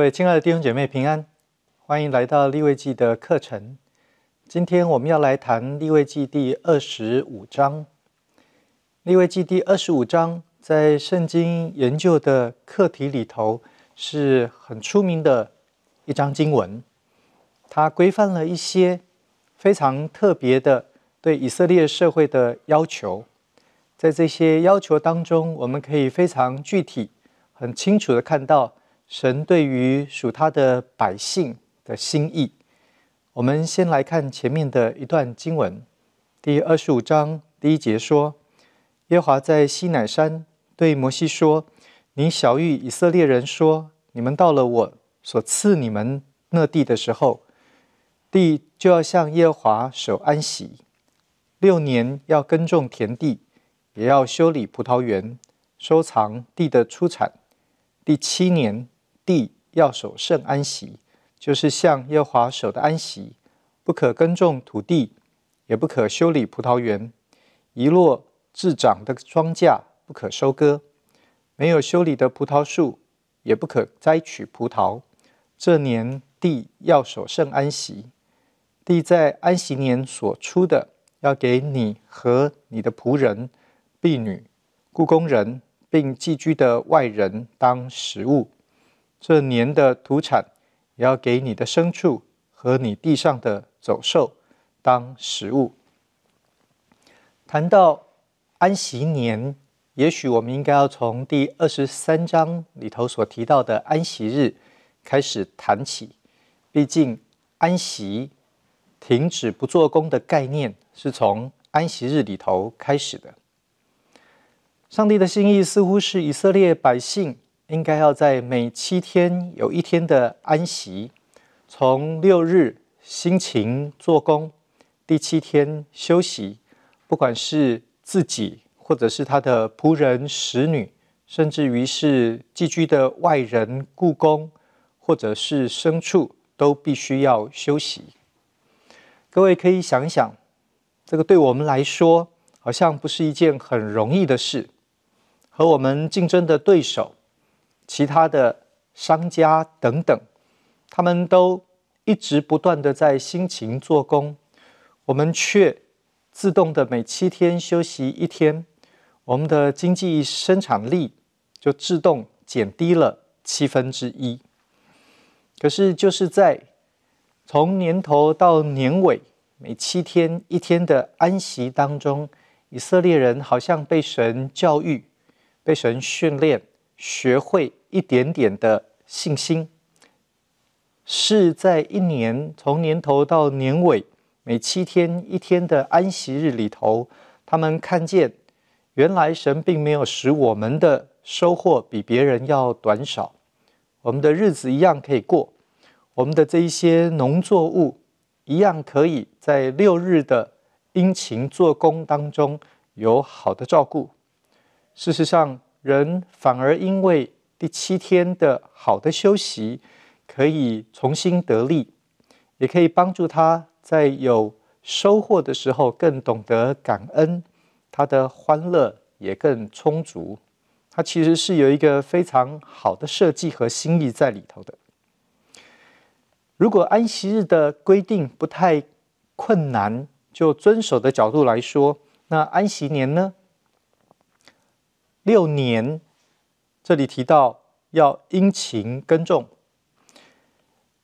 各位亲爱的弟兄姐妹平安，欢迎来到立位记的课程。今天我们要来谈立位记第二十五章。立位记第二十五章在圣经研究的课题里头是很出名的一章经文，它规范了一些非常特别的对以色列社会的要求。在这些要求当中，我们可以非常具体、很清楚的看到神对于属他的百姓的心意。我们先来看前面的一段经文，第二十五章第一节说：“耶华在西乃山对摩西说：‘你小谕以色列人说，你们到了我所赐你们那地的时候，地就要向耶华守安息，六年要耕种田地，也要修理葡萄园，收藏地的出产。第七年，地要守圣安息。’”就是向耶和华守的安息，不可耕种土地，也不可修理葡萄园。一落自长的庄稼不可收割，没有修理的葡萄树也不可摘取葡萄。这年地要守圣安息，地在安息年所出的，要给你和你的仆人、婢女、雇工人，并寄居的外人当食物。这年的土产。也要给你的牲畜和你地上的走兽当食物。谈到安息年，也许我们应该要从第二十三章里头所提到的安息日开始谈起。毕竟安息停止不做工的概念是从安息日里头开始的。上帝的心意似乎是以色列百姓。应该要在每七天有一天的安息，从六日辛勤做工，第七天休息。不管是自己，或者是他的仆人、使女，甚至于是寄居的外人、故宫，或者是牲畜，都必须要休息。各位可以想一想，这个对我们来说，好像不是一件很容易的事。和我们竞争的对手。其他的商家等等，他们都一直不断的在辛勤做工，我们却自动的每七天休息一天，我们的经济生产力就自动减低了七分之一。可是就是在从年头到年尾每七天一天的安息当中，以色列人好像被神教育，被神训练。学会一点点的信心，是在一年从年头到年尾每七天一天的安息日里头，他们看见原来神并没有使我们的收获比别人要短少，我们的日子一样可以过，我们的这一些农作物一样可以在六日的殷勤做工当中有好的照顾。事实上。人反而因为第七天的好的休息，可以重新得力，也可以帮助他在有收获的时候更懂得感恩，他的欢乐也更充足。他其实是有一个非常好的设计和心意在里头的。如果安息日的规定不太困难，就遵守的角度来说，那安息年呢？六年，这里提到要殷勤耕种。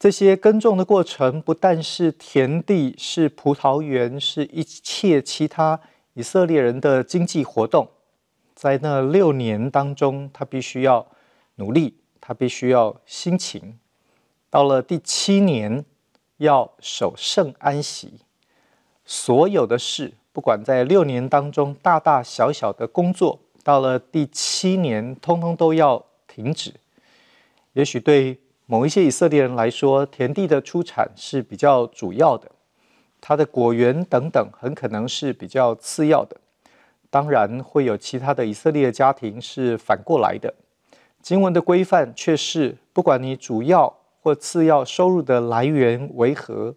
这些耕种的过程，不但是田地，是葡萄园，是一切其他以色列人的经济活动。在那六年当中，他必须要努力，他必须要辛勤。到了第七年，要守圣安息。所有的事，不管在六年当中大大小小的工作。到了第七年，通通都要停止。也许对某一些以色列人来说，田地的出产是比较主要的，它的果园等等很可能是比较次要的。当然，会有其他的以色列家庭是反过来的。经文的规范却是，不管你主要或次要收入的来源为何，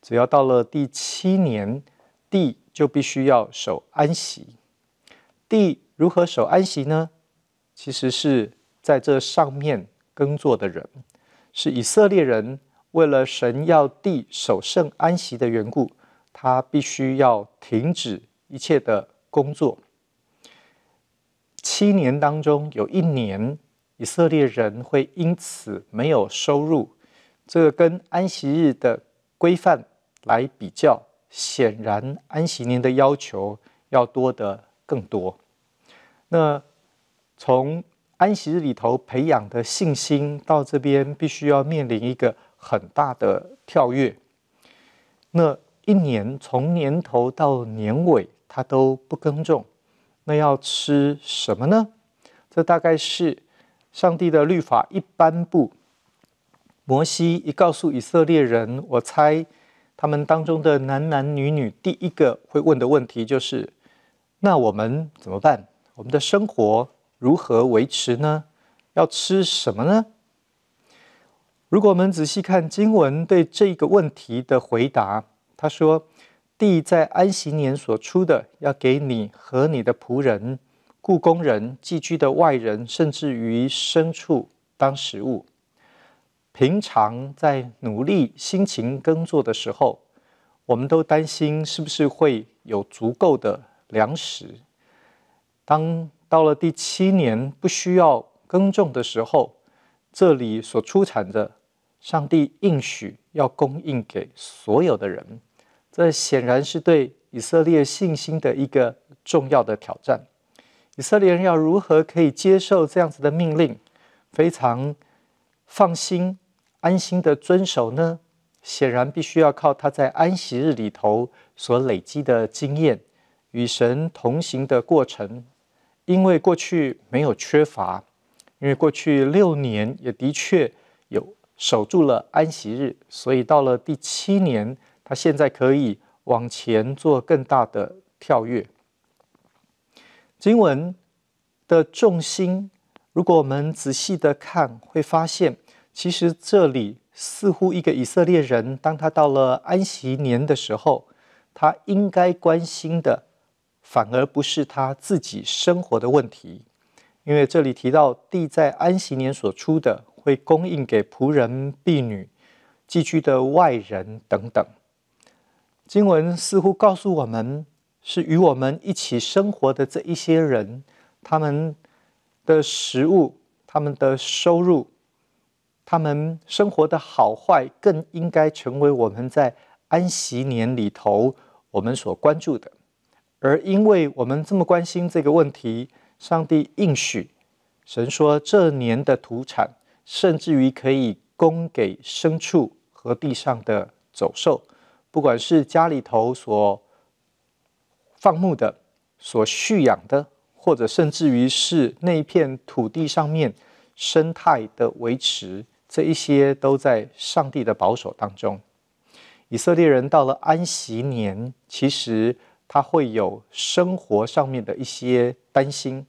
只要到了第七年，地就必须要守安息。地。如何守安息呢？其实是在这上面耕作的人，是以色列人为了神要地守圣安息的缘故，他必须要停止一切的工作。七年当中有一年，以色列人会因此没有收入。这个跟安息日的规范来比较，显然安息年的要求要多得更多。那从安息日里头培养的信心，到这边必须要面临一个很大的跳跃。那一年从年头到年尾，他都不耕种。那要吃什么呢？这大概是上帝的律法一颁布，摩西一告诉以色列人，我猜他们当中的男男女女第一个会问的问题就是：那我们怎么办？我们的生活如何维持呢？要吃什么呢？如果我们仔细看经文对这个问题的回答，他说。地在安息年所出的，要给你和你的仆人、雇工人、寄居的外人，甚至于牲畜当食物。平常在努力辛勤耕作的时候，我们都担心是不是会有足够的粮食。当到了第七年不需要耕种的时候，这里所出产的，上帝应许要供应给所有的人。这显然是对以色列信心的一个重要的挑战。以色列人要如何可以接受这样子的命令，非常放心、安心的遵守呢？显然必须要靠他在安息日里头所累积的经验，与神同行的过程。因为过去没有缺乏，因为过去六年也的确有守住了安息日，所以到了第七年。他现在可以往前做更大的跳跃。经文的重心，如果我们仔细的看，会发现，其实这里似乎一个以色列人，当他到了安息年的时候，他应该关心的，反而不是他自己生活的问题，因为这里提到地在安息年所出的，会供应给仆人、婢女、寄居的外人等等。经文似乎告诉我们，是与我们一起生活的这一些人，他们的食物、他们的收入、他们生活的好坏，更应该成为我们在安息年里头我们所关注的。而因为我们这么关心这个问题，上帝应许，神说这年的土产，甚至于可以供给牲畜和地上的走兽。不管是家里头所放牧的、所蓄养的，或者甚至于是那一片土地上面生态的维持，这一些都在上帝的保守当中。以色列人到了安息年，其实他会有生活上面的一些担心，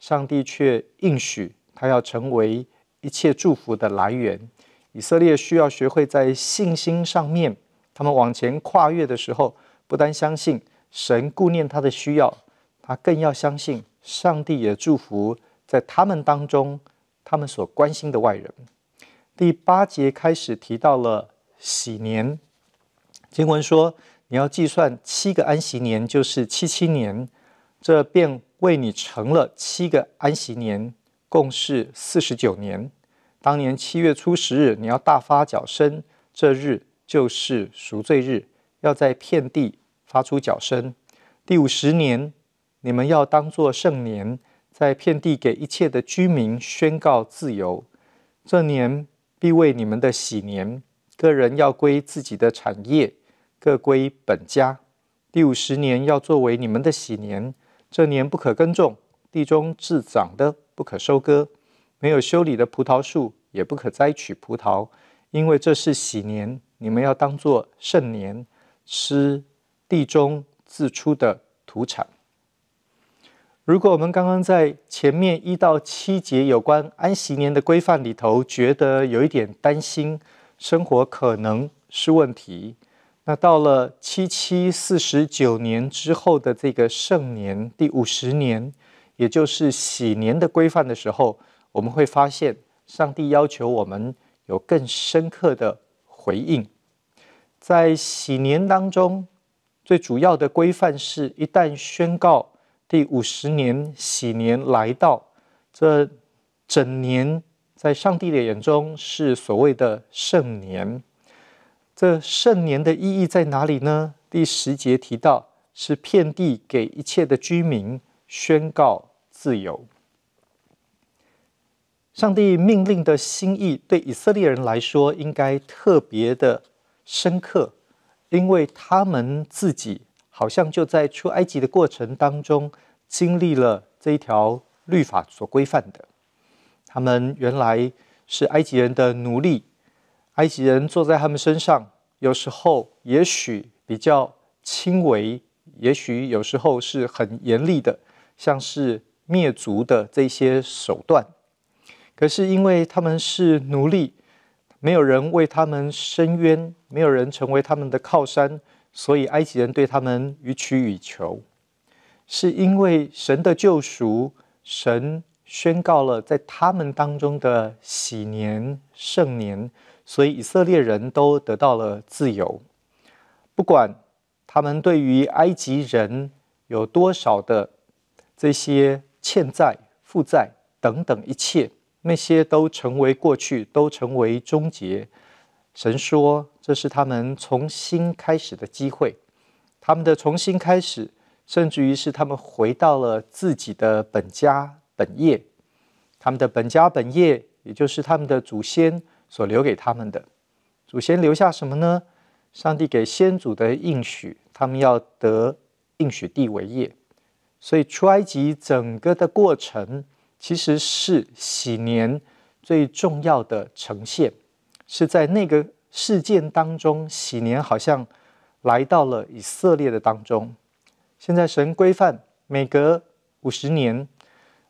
上帝却应许他要成为一切祝福的来源。以色列需要学会在信心上面。他们往前跨越的时候，不单相信神顾念他的需要，他更要相信上帝也祝福在他们当中，他们所关心的外人。第八节开始提到了喜年，经文说你要计算七个安息年，就是七七年，这便为你成了七个安息年，共是四十九年。当年七月初十日，你要大发脚声，这日。就是赎罪日，要在遍地发出脚声。第五十年，你们要当作圣年，在遍地给一切的居民宣告自由。这年必为你们的喜年，个人要归自己的产业，各归本家。第五十年要作为你们的喜年，这年不可耕种，地中自长的不可收割，没有修理的葡萄树也不可摘取葡萄，因为这是喜年。你们要当做圣年，吃地中自出的土产。如果我们刚刚在前面一到七节有关安息年的规范里头，觉得有一点担心，生活可能是问题，那到了七七四十九年之后的这个圣年第五十年，也就是喜年的规范的时候，我们会发现，上帝要求我们。有更深刻的回应。在喜年当中，最主要的规范是，一旦宣告第五十年喜年来到，这整年在上帝的眼中是所谓的圣年。这圣年的意义在哪里呢？第十节提到，是遍地给一切的居民宣告自由。上帝命令的心意，对以色列人来说，应该特别的深刻，因为他们自己好像就在出埃及的过程当中，经历了这一条律法所规范的。他们原来是埃及人的奴隶。埃及人坐在他们身上，有时候也许比较轻微，也许有时候是很严厉的，像是灭族的这些手段。可是因为他们是奴隶，没有人为他们伸冤，没有人成为他们的靠山，所以埃及人对他们予取予求。是因为神的救赎，神宣告了在他们当中的喜年盛年。所以以色列人都得到了自由，不管他们对于埃及人有多少的这些欠债、负债等等一切，那些都成为过去，都成为终结。神说，这是他们重新开始的机会，他们的重新开始，甚至于是他们回到了自己的本家本业，他们的本家本业，也就是他们的祖先。所留给他们的祖先留下什么呢？上帝给先祖的应许，他们要得应许地为业。所以出埃及整个的过程，其实是喜年最重要的呈现，是在那个事件当中，喜年好像来到了以色列的当中。现在神规范，每隔五十年，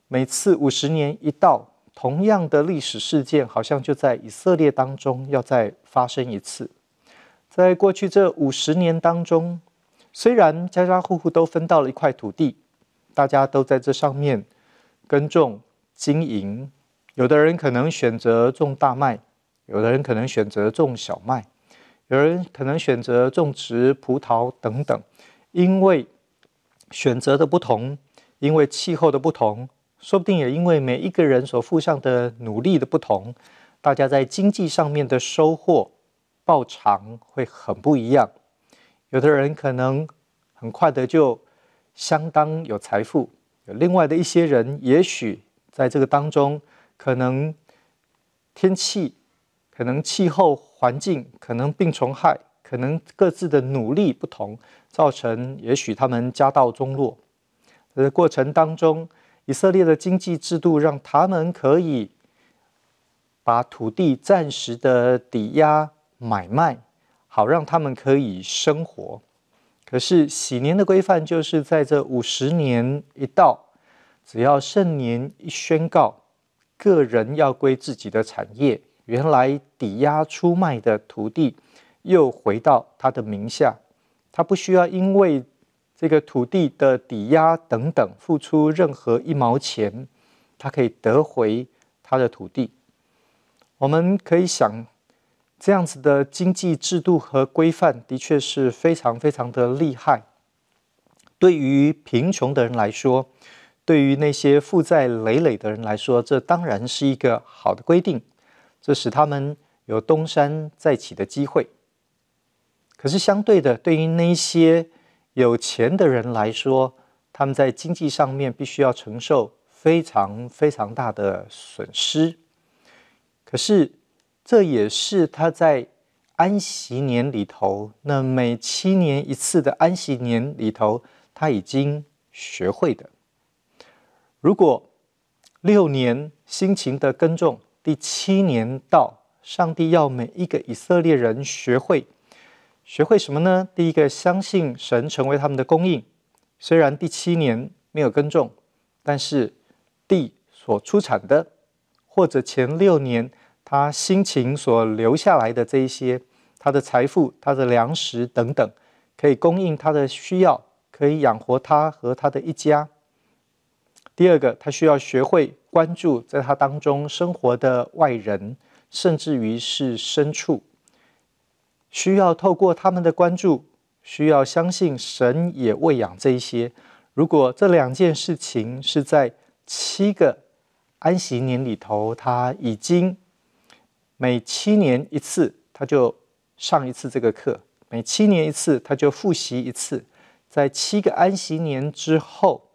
每次五十年一到。同样的历史事件，好像就在以色列当中要再发生一次。在过去这五十年当中，虽然家家户户都分到了一块土地，大家都在这上面耕种经营，有的人可能选择种大麦，有的人可能选择种小麦，有人可能选择种植葡萄等等。因为选择的不同，因为气候的不同。说不定也因为每一个人所付上的努力的不同，大家在经济上面的收获报偿会很不一样。有的人可能很快的就相当有财富，有另外的一些人，也许在这个当中，可能天气、可能气候环境、可能病虫害、可能各自的努力不同，造成也许他们家道中落。在过程当中。以色列的经济制度让他们可以把土地暂时的抵押买卖，好让他们可以生活。可是喜年的规范就是在这五十年一到，只要圣年一宣告，个人要归自己的产业，原来抵押出卖的土地又回到他的名下，他不需要因为。这个土地的抵押等等，付出任何一毛钱，他可以得回他的土地。我们可以想，这样子的经济制度和规范，的确是非常非常的厉害。对于贫穷的人来说，对于那些负债累累的人来说，这当然是一个好的规定，这使他们有东山再起的机会。可是相对的，对于那些有钱的人来说，他们在经济上面必须要承受非常非常大的损失。可是，这也是他在安息年里头，那每七年一次的安息年里头，他已经学会的。如果六年辛勤的耕种，第七年到，上帝要每一个以色列人学会。学会什么呢？第一个，相信神成为他们的供应。虽然第七年没有耕种，但是地所出产的，或者前六年他辛勤所留下来的这一些，他的财富、他的粮食等等，可以供应他的需要，可以养活他和他的一家。第二个，他需要学会关注在他当中生活的外人，甚至于是牲畜，需要透过他们的关注，需要相信神也喂养这一些。如果这两件事情是在七个安息年里头，他已经每七年一次，他就上一次这个课；每七年一次，他就复习一次。在七个安息年之后，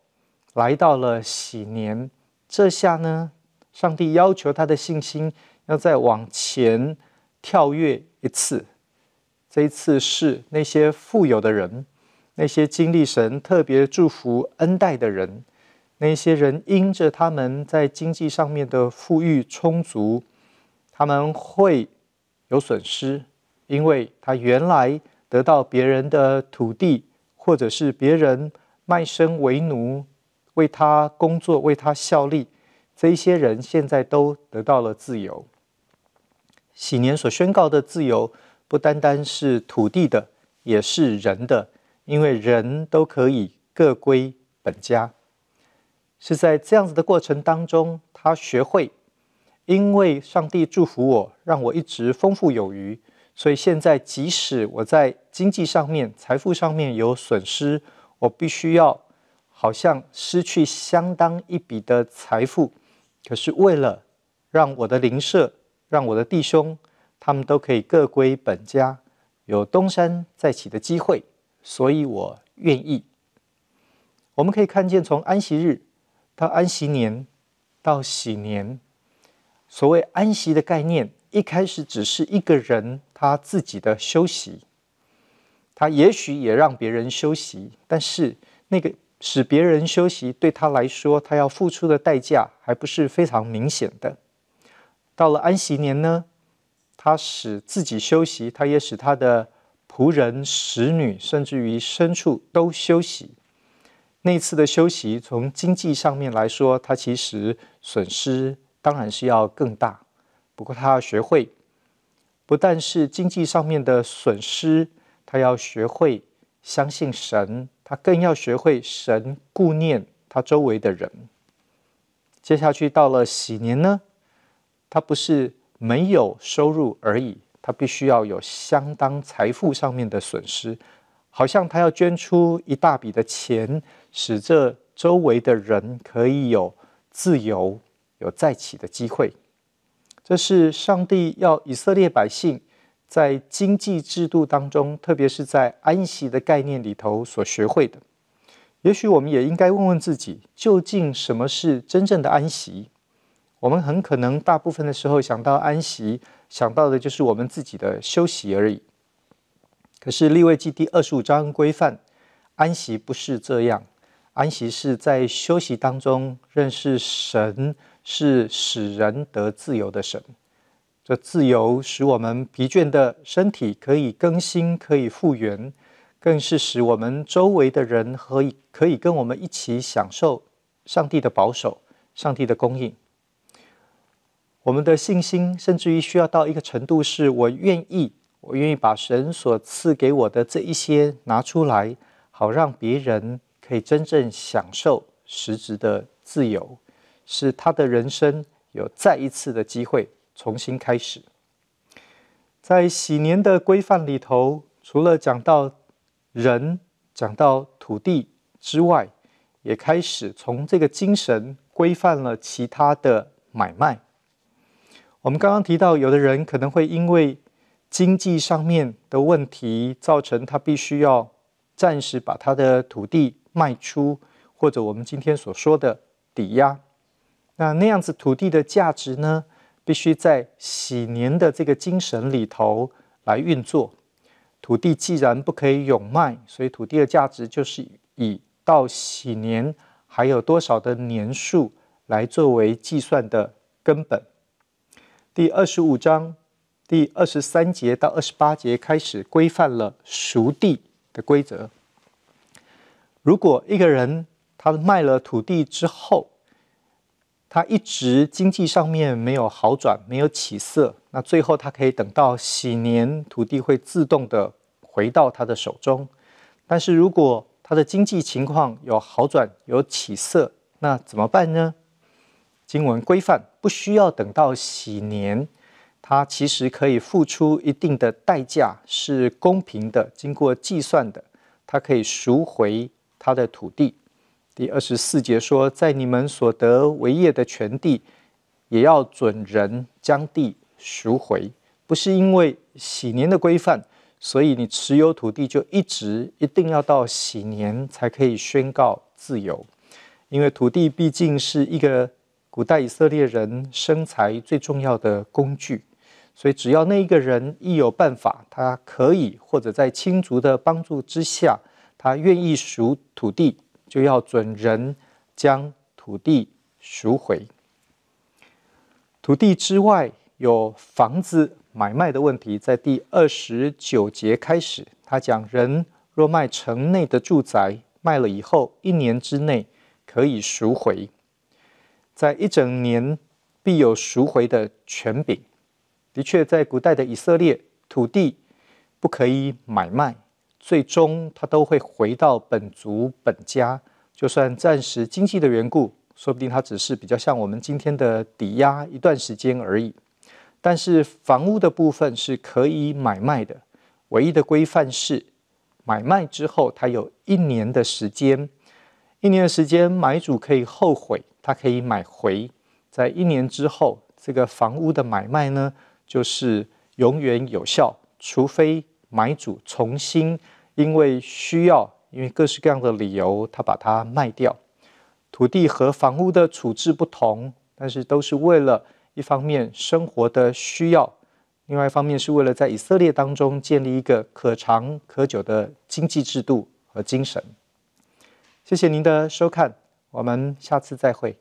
来到了喜年，这下呢，上帝要求他的信心要再往前跳跃一次。这一次是那些富有的人。那些经历神特别祝福恩待的人，那些人因着他们在经济上面的富裕充足，他们会有损失，因为他原来得到别人的土地，或者是别人卖身为奴，为他工作，为他效力，这一些人现在都得到了自由。喜年所宣告的自由，不单单是土地的，也是人的。因为人都可以各归本家，是在这样子的过程当中，他学会，因为上帝祝福我，让我一直丰富有余，所以现在即使我在经济上面、财富上面有损失，我必须要好像失去相当一笔的财富，可是为了让我的邻舍、让我的弟兄，他们都可以各归本家，有东山再起的机会。所以我愿意。我们可以看见，从安息日到安息年到喜年，所谓安息的概念，一开始只是一个人他自己的休息，他也许也让别人休息，但是那个使别人休息对他来说，他要付出的代价还不是非常明显的。到了安息年呢，他使自己休息，他也使他的。仆人、使女，甚至于牲畜都休息。那次的休息，从经济上面来说，他其实损失当然是要更大。不过他要学会，不但是经济上面的损失，他要学会相信神，他更要学会神顾念他周围的人。接下去到了喜年呢，他不是没有收入而已。他必须要有相当财富上面的损失，好像他要捐出一大笔的钱，使这周围的人可以有自由、有再起的机会。这是上帝要以色列百姓在经济制度当中，特别是在安息的概念里头所学会的。也许我们也应该问问自己，究竟什么是真正的安息？我们很可能大部分的时候想到安息。想到的就是我们自己的休息而已。可是立位记第二十五章规范安息不是这样，安息是在休息当中认识神，是使人得自由的神。这自由使我们疲倦的身体可以更新，可以复原，更是使我们周围的人可以可以跟我们一起享受上帝的保守，上帝的供应。我们的信心，甚至于需要到一个程度，是我愿意，我愿意把神所赐给我的这一些拿出来，好让别人可以真正享受实质的自由，使他的人生有再一次的机会重新开始。在喜年的规范里头，除了讲到人、讲到土地之外，也开始从这个精神规范了其他的买卖。我们刚刚提到，有的人可能会因为经济上面的问题，造成他必须要暂时把他的土地卖出，或者我们今天所说的抵押。那那样子土地的价值呢，必须在喜年的这个精神里头来运作。土地既然不可以永卖，所以土地的价值就是以到喜年还有多少的年数来作为计算的根本。第二十五章第二十三节到二十八节开始规范了赎地的规则。如果一个人他卖了土地之后，他一直经济上面没有好转，没有起色，那最后他可以等到喜年，土地会自动的回到他的手中。但是如果他的经济情况有好转、有起色，那怎么办呢？经文规范不需要等到喜年，它其实可以付出一定的代价，是公平的，经过计算的，它可以赎回它的土地。第二十四节说，在你们所得为业的全地，也要准人将地赎回，不是因为喜年的规范，所以你持有土地就一直一定要到喜年才可以宣告自由，因为土地毕竟是一个古代以色列人生财最重要的工具。所以，只要那一个人一有办法，他可以或者在亲族的帮助之下，他愿意赎土地，就要准人将土地赎回。土地之外有房子买卖的问题，在第二十九节开始，他讲人若卖城内的住宅，卖了以后一年之内可以赎回，在一整年必有赎回的权柄。的确，在古代的以色列，土地不可以买卖，最终它都会回到本族本家。就算暂时经济的缘故，说不定它只是比较像我们今天的抵押一段时间而已。但是房屋的部分是可以买卖的，唯一的规范是买卖之后，它有一年的时间，一年的时间买主可以后悔，他可以买回。在一年之后，这个房屋的买卖呢？就是永远有效，除非买主重新因为需要，因为各式各样的理由，他把它卖掉。土地和房屋的处置不同，但是都是为了一方面生活的需要，另外一方面是为了在以色列当中建立一个可长可久的经济制度和精神。谢谢您的收看，我们下次再会。